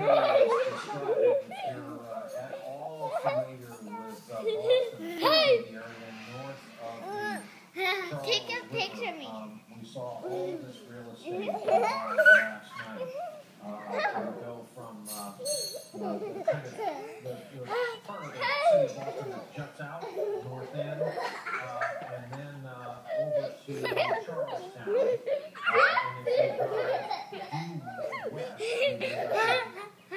the Take a picture of me. we saw all this real estate last night. Uh, to go from uh, the, the the, the part of the city that juts out north end, uh, and then uh, over to Charlestown. And if you drive west,